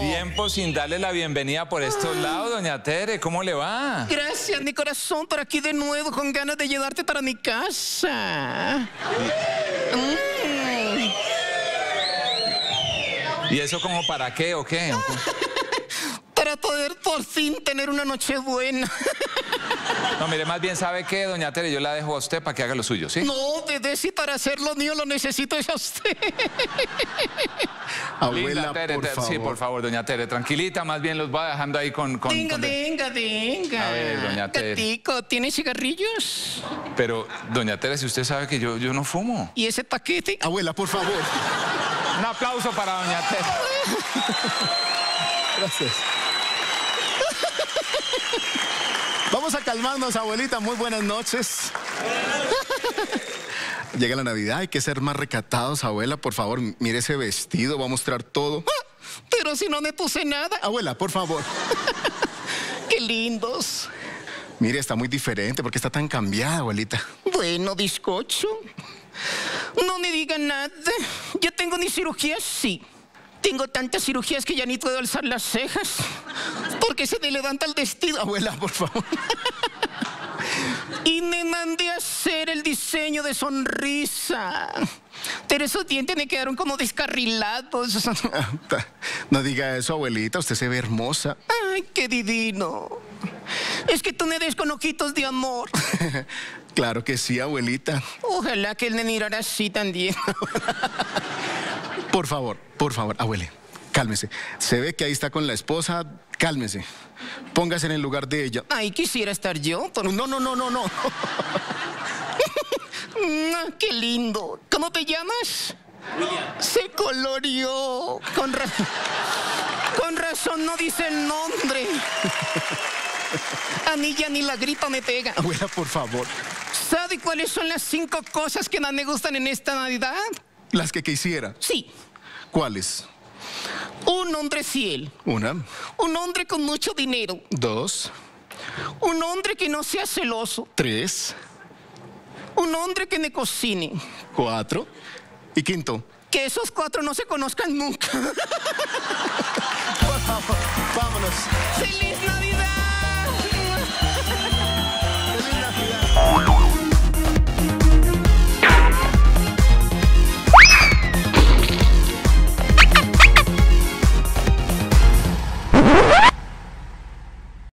tiempo sin darle la bienvenida por estos lados, doña Tere. ¿Cómo le va? Gracias, mi corazón, por aquí de nuevo con ganas de llevarte para mi casa. Mm. ¿Y eso como para qué o qué? Para poder por fin tener una noche buena. No, mire, más bien sabe qué, doña Tere, yo la dejo a usted para que haga lo suyo, ¿sí? No, bebé, si para hacer lo mío lo necesito es a usted. Abuela, Tere, por Tere, favor. sí, por favor, doña Tere, tranquilita, más bien los va dejando ahí con... con- Venga, con venga, venga. A ver, doña Tere. Gatico, ¿tiene cigarrillos? Pero, doña Tere, si usted sabe que yo, yo no fumo. ¿Y ese paquete? Abuela, por favor. Un aplauso para doña Tere. Gracias. Vamos a calmarnos, abuelita. Muy buenas noches. Llega la Navidad, hay que ser más recatados, abuela. Por favor, mire ese vestido, va a mostrar todo. Pero si no me puse nada. Abuela, por favor. Qué lindos. Mire, está muy diferente porque está tan cambiada, abuelita. Bueno, bizcocho. No me digan nada. Ya tengo ni cirugías, sí. Tengo tantas cirugías que ya ni puedo alzar las cejas. Porque se me levanta el vestido. Abuela, por favor. Y me mandé a hacer el diseño de sonrisa. Pero esos dientes me quedaron como descarrilados. No diga eso, abuelita. Usted se ve hermosa. Ay, qué divino. Es que tú me des con ojitos de amor. Claro que sí, abuelita. Ojalá que él me mirara así también. Por favor, por favor, abuele, cálmese. Se ve que ahí está con la esposa, cálmese. Póngase en el lugar de ella. Ay, quisiera estar yo. pero- No, no, no, no, no. Ah, qué lindo. ¿Cómo te llamas? Se coloreó. Con, ra- con razón no dice el nombre. A mí ya ni la gripa me pega. Abuela, por favor. ¿Sabe cuáles son las cinco cosas que más me gustan en esta Navidad? Las que quisiera. Sí. ¿Cuáles? Un hombre fiel. Una, Un hombre con mucho dinero. dos, Un hombre que no sea celoso. tres, Un hombre que me cocine. cuatro y quinto. Que esos cuatro no se conozcan nunca.